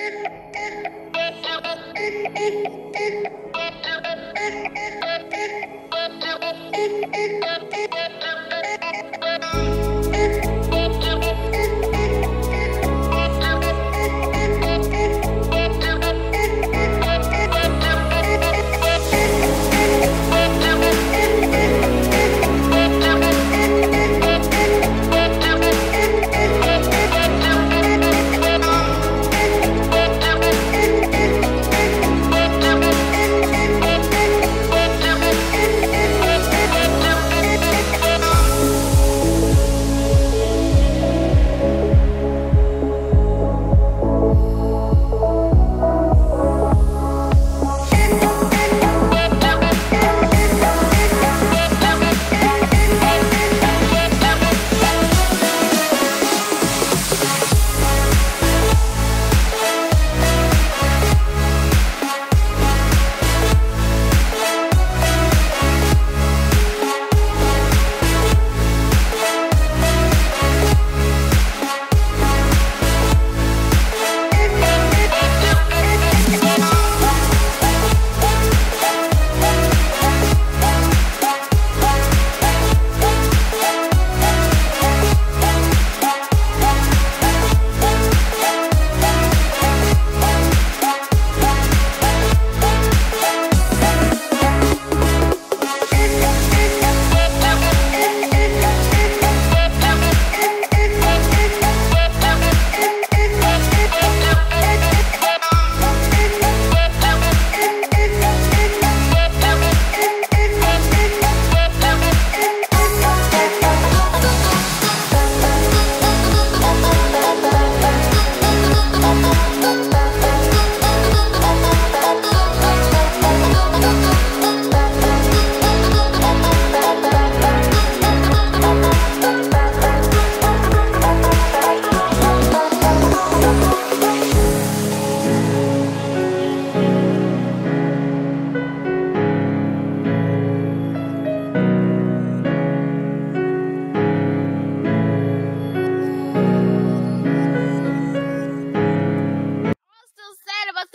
Thank you.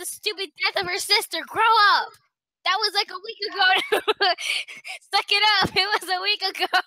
Stupid death of her sister. Grow up. That was like a week ago. Suck it up. It was a week ago.